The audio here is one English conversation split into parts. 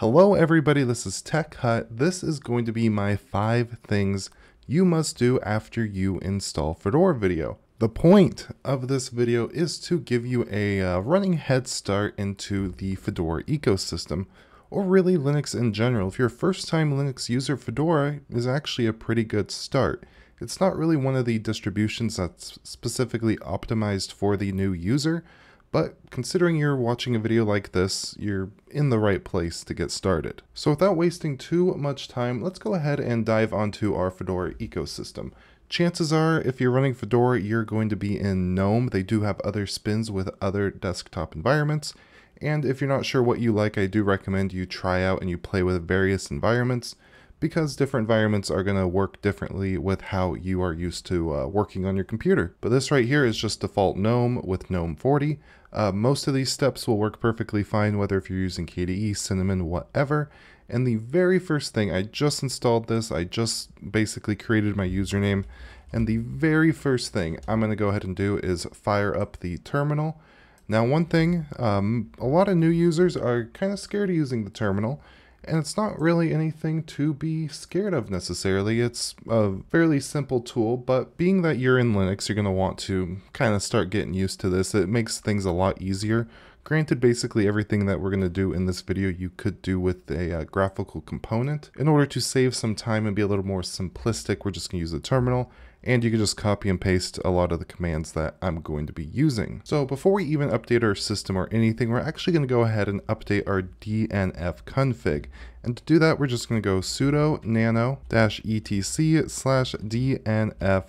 Hello everybody, this is TechHut. This is going to be my 5 things you must do after you install Fedora video. The point of this video is to give you a uh, running head start into the Fedora ecosystem, or really Linux in general. If you're a first time Linux user, Fedora is actually a pretty good start. It's not really one of the distributions that's specifically optimized for the new user, but considering you're watching a video like this, you're in the right place to get started. So without wasting too much time, let's go ahead and dive onto our Fedora ecosystem. Chances are, if you're running Fedora, you're going to be in GNOME. They do have other spins with other desktop environments. And if you're not sure what you like, I do recommend you try out and you play with various environments because different environments are going to work differently with how you are used to uh, working on your computer. But this right here is just default GNOME with GNOME 40. Uh, most of these steps will work perfectly fine whether if you're using KDE, Cinnamon, whatever. And the very first thing, I just installed this, I just basically created my username, and the very first thing I'm going to go ahead and do is fire up the terminal. Now one thing, um, a lot of new users are kind of scared of using the terminal, and it's not really anything to be scared of necessarily. It's a fairly simple tool, but being that you're in Linux, you're going to want to kind of start getting used to this. It makes things a lot easier. Granted, basically everything that we're going to do in this video you could do with a uh, graphical component. In order to save some time and be a little more simplistic, we're just going to use the terminal and you can just copy and paste a lot of the commands that I'm going to be using. So before we even update our system or anything, we're actually going to go ahead and update our DNF config. And to do that, we're just going to go sudo nano-etc slash DNF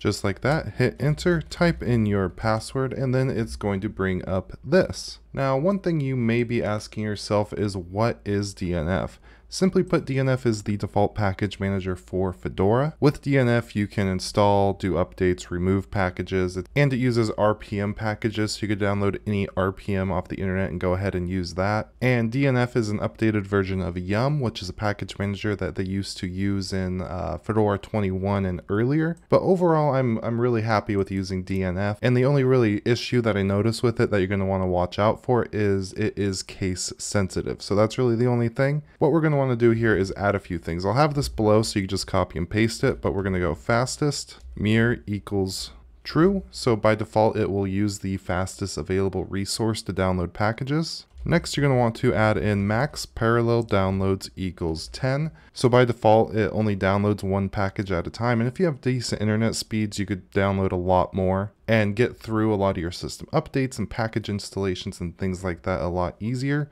just like that, hit enter, type in your password, and then it's going to bring up this. Now, one thing you may be asking yourself is what is DNF? Simply put, DNF is the default package manager for Fedora. With DNF, you can install, do updates, remove packages, and it uses RPM packages, so you could download any RPM off the internet and go ahead and use that. And DNF is an updated version of Yum, which is a package manager that they used to use in uh, Fedora 21 and earlier. But overall, I'm, I'm really happy with using DNF. And the only really issue that I notice with it that you're going to want to watch out for is it is case sensitive. So that's really the only thing. What we're going to want to do here is add a few things. I'll have this below so you can just copy and paste it, but we're going to go fastest mirror equals true. So by default, it will use the fastest available resource to download packages. Next, you're going to want to add in max parallel downloads equals 10. So by default, it only downloads one package at a time. And if you have decent internet speeds, you could download a lot more and get through a lot of your system updates and package installations and things like that a lot easier.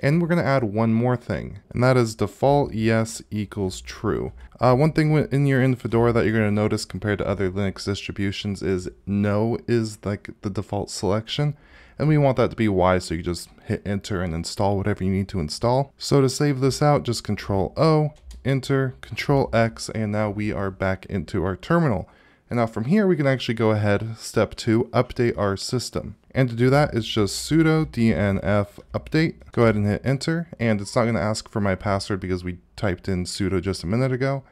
And we're going to add one more thing, and that is default yes equals true. Uh, one thing in your in Fedora that you're going to notice compared to other Linux distributions is no is like the default selection. And we want that to be Y, so you just hit enter and install whatever you need to install. So to save this out, just control O, enter, control X, and now we are back into our terminal. And now from here, we can actually go ahead, step two, update our system. And to do that, it's just sudo dnf update. Go ahead and hit enter, and it's not gonna ask for my password because we typed in sudo just a minute ago.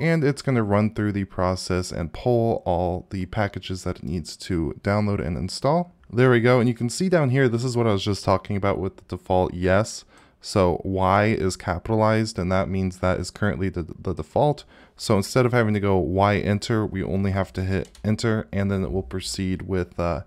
And it's gonna run through the process and pull all the packages that it needs to download and install. There we go, and you can see down here, this is what I was just talking about with the default yes. So Y is capitalized and that means that is currently the, the default. So instead of having to go Y enter, we only have to hit enter and then it will proceed with uh,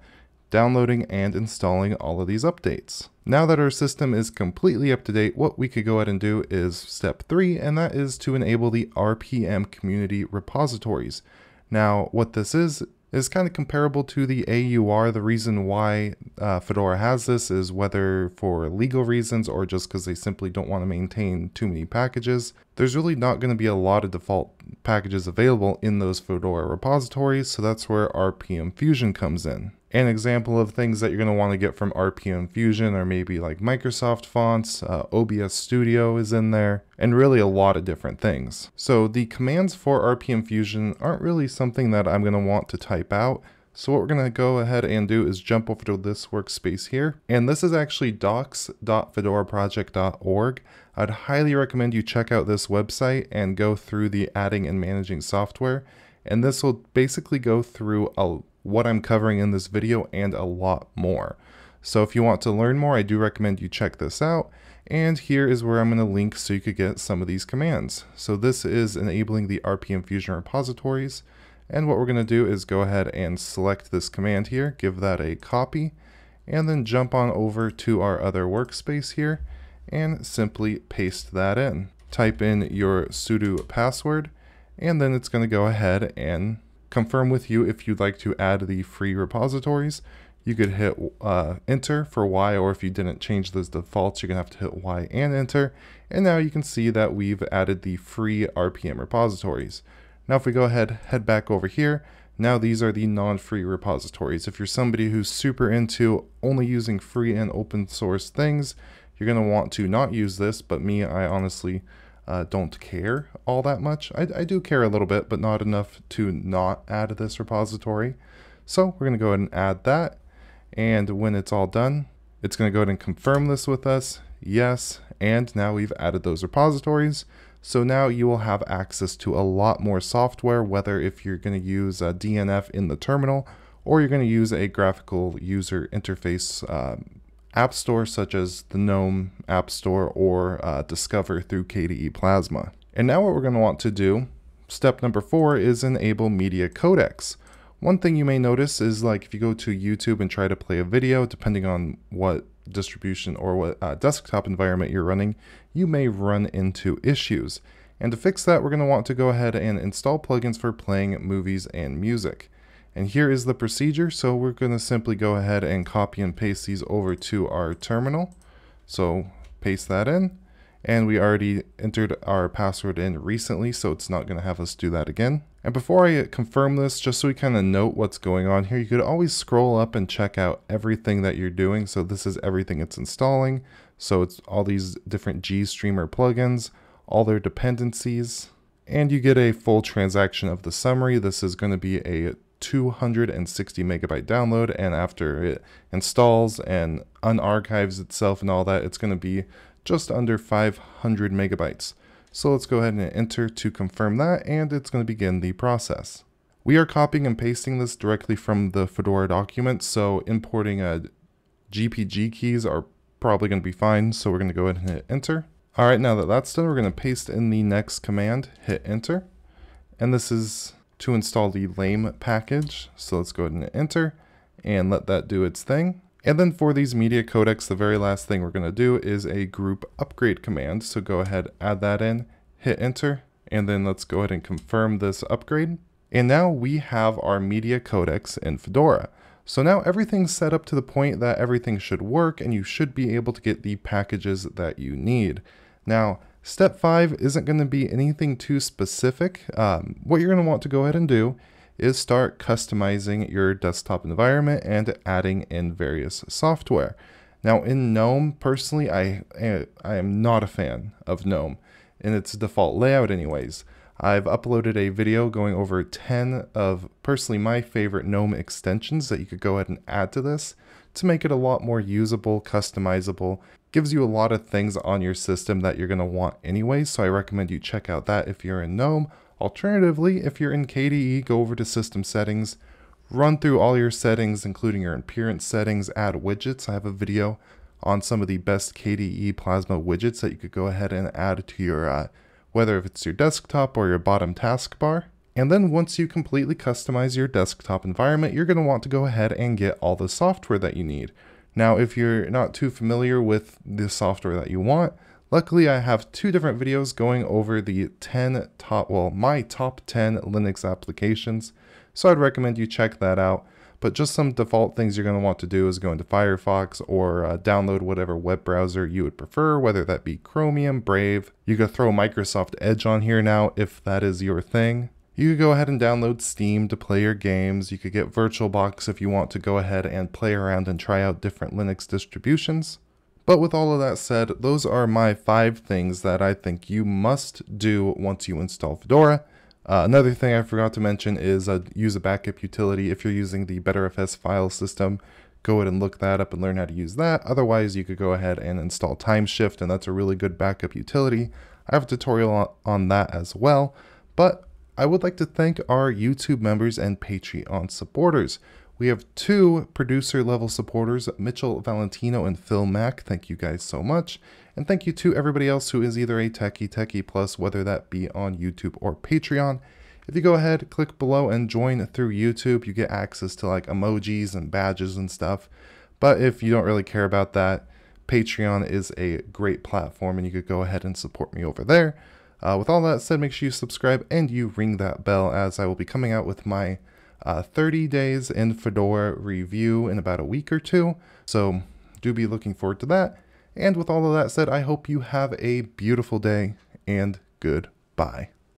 downloading and installing all of these updates. Now that our system is completely up to date, what we could go ahead and do is step three, and that is to enable the RPM community repositories. Now, what this is, is kind of comparable to the AUR. The reason why uh, Fedora has this is whether for legal reasons or just because they simply don't want to maintain too many packages. There's really not going to be a lot of default packages available in those Fedora repositories, so that's where RPM Fusion comes in. An example of things that you're going to want to get from RPM Fusion are maybe like Microsoft fonts, uh, OBS Studio is in there, and really a lot of different things. So the commands for RPM Fusion aren't really something that I'm going to want to type out. So what we're going to go ahead and do is jump over to this workspace here. And this is actually docs.fedoraproject.org. I'd highly recommend you check out this website and go through the adding and managing software. And this will basically go through a what I'm covering in this video and a lot more. So if you want to learn more, I do recommend you check this out. And here is where I'm going to link so you could get some of these commands. So this is enabling the RPM Fusion repositories. And what we're going to do is go ahead and select this command here, give that a copy, and then jump on over to our other workspace here and simply paste that in. Type in your sudo password, and then it's going to go ahead and confirm with you if you'd like to add the free repositories. You could hit uh, enter for Y, or if you didn't change those defaults, you're gonna have to hit Y and enter. And now you can see that we've added the free RPM repositories. Now if we go ahead, head back over here, now these are the non-free repositories. If you're somebody who's super into only using free and open source things, you're gonna want to not use this, but me, I honestly uh, don't care all that much. I, I do care a little bit, but not enough to not add this repository. So we're gonna go ahead and add that. And when it's all done, it's going to go ahead and confirm this with us. Yes. And now we've added those repositories. So now you will have access to a lot more software, whether if you're going to use a DNF in the terminal or you're going to use a graphical user interface um, app store such as the GNOME App Store or uh, Discover through KDE Plasma. And now what we're going to want to do, step number four, is enable media codecs. One thing you may notice is like if you go to YouTube and try to play a video, depending on what distribution or what uh, desktop environment you're running, you may run into issues. And to fix that, we're going to want to go ahead and install plugins for playing movies and music. And here is the procedure. So we're going to simply go ahead and copy and paste these over to our terminal. So paste that in. And we already entered our password in recently, so it's not going to have us do that again. And before I confirm this, just so we kind of note what's going on here, you could always scroll up and check out everything that you're doing. So this is everything it's installing. So it's all these different GStreamer plugins, all their dependencies, and you get a full transaction of the summary. This is going to be a 260 megabyte download and after it installs and unarchives itself and all that, it's going to be just under 500 megabytes. So let's go ahead and enter to confirm that and it's going to begin the process. We are copying and pasting this directly from the Fedora document, so importing a GPG keys are probably going to be fine, so we're going to go ahead and hit enter. Alright, now that that's done, we're going to paste in the next command, hit enter, and this is to install the lame package, so let's go ahead and enter, and let that do its thing. And then for these media codecs, the very last thing we're going to do is a group upgrade command. So go ahead, add that in, hit enter, and then let's go ahead and confirm this upgrade. And now we have our media codecs in Fedora. So now everything's set up to the point that everything should work and you should be able to get the packages that you need. Now, step five isn't going to be anything too specific. Um, what you're going to want to go ahead and do is start customizing your desktop environment and adding in various software. Now in GNOME, personally, I, I am not a fan of GNOME in its default layout anyways. I've uploaded a video going over 10 of personally my favorite GNOME extensions that you could go ahead and add to this to make it a lot more usable, customizable, gives you a lot of things on your system that you're going to want anyway, so I recommend you check out that if you're in GNOME. Alternatively, if you're in KDE, go over to System Settings, run through all your settings, including your appearance settings, add widgets. I have a video on some of the best KDE Plasma widgets that you could go ahead and add to your, uh, whether if it's your desktop or your bottom taskbar. And then once you completely customize your desktop environment, you're going to want to go ahead and get all the software that you need. Now, if you're not too familiar with the software that you want, Luckily, I have two different videos going over the 10 top, well, my top 10 Linux applications. So I'd recommend you check that out. But just some default things you're going to want to do is go into Firefox or uh, download whatever web browser you would prefer, whether that be Chromium, Brave. You could throw Microsoft Edge on here now if that is your thing. You could go ahead and download Steam to play your games. You could get VirtualBox if you want to go ahead and play around and try out different Linux distributions. But with all of that said, those are my five things that I think you must do once you install Fedora. Uh, another thing I forgot to mention is uh, use a backup utility. If you're using the Btrfs file system, go ahead and look that up and learn how to use that. Otherwise, you could go ahead and install Timeshift, and that's a really good backup utility. I have a tutorial on that as well. But I would like to thank our YouTube members and Patreon supporters. We have two producer level supporters, Mitchell Valentino and Phil Mack. Thank you guys so much. And thank you to everybody else who is either a Techie Techie Plus, whether that be on YouTube or Patreon. If you go ahead, click below and join through YouTube, you get access to like emojis and badges and stuff. But if you don't really care about that, Patreon is a great platform and you could go ahead and support me over there. Uh, with all that said, make sure you subscribe and you ring that bell as I will be coming out with my uh, 30 days in Fedora review in about a week or two. So do be looking forward to that. And with all of that said, I hope you have a beautiful day and goodbye.